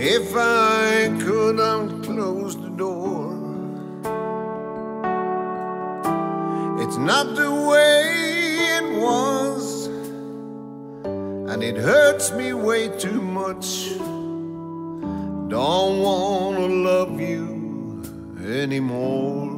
If I could, I'd close the door. It's not the way it was, and it hurts me way too much. Don't wanna love you anymore.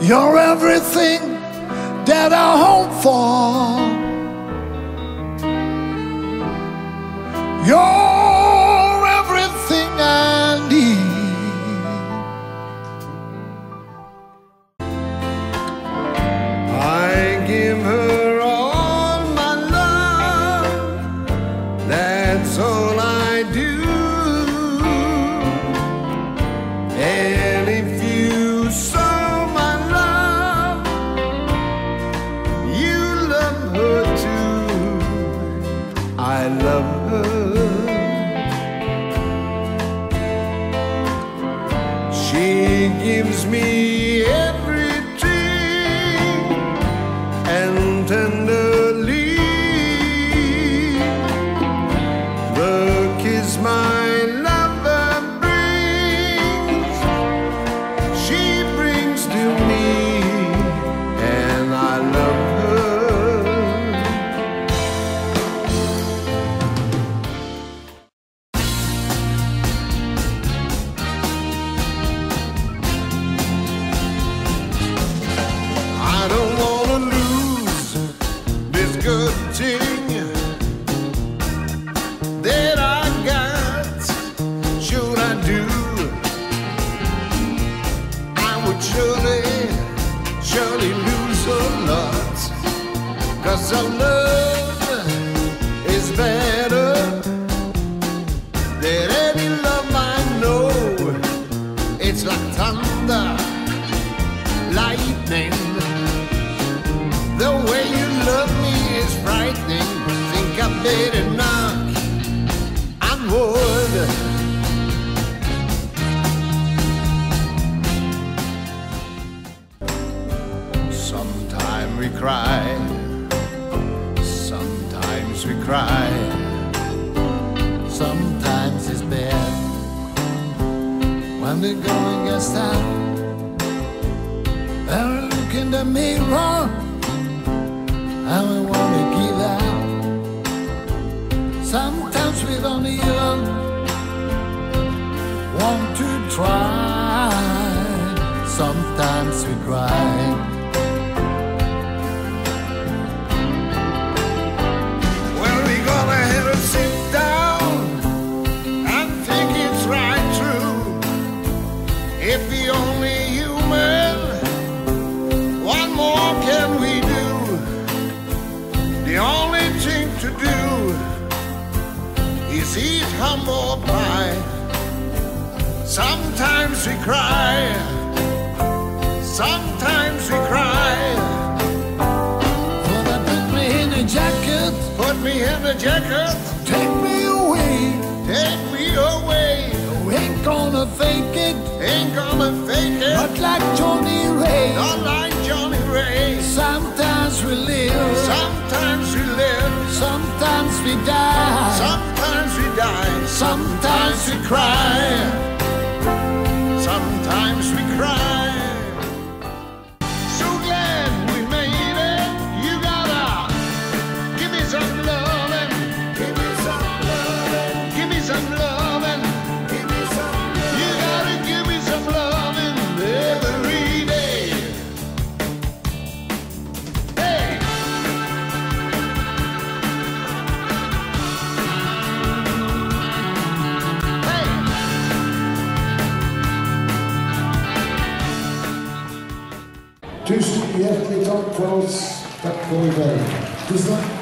You're everything that I hope for. You're gives me The way you love me is frightening. Think I better knock on wood. Sometimes we cry, sometimes we cry. Sometimes it's bad when the going gets tough. And we look in the mirror and we want to give out. Sometimes we don't even want to try. Sometimes we cry. Well, we is eat humble pie. Sometimes we cry, sometimes we cry. For that put me in a jacket, Put me in the jacket, take me away. take me away. We ain't gonna fake it, Ain't gonna fake it. but like Johnnie Ray. Not like Johnnie Ray. Sometimes we live, Sometimes we live, sometimes we die, sometimes die, sometimes we cry. sometimes we cry. Tusen hjertelig takk for oss. Takk for i kveld. Tusen takk.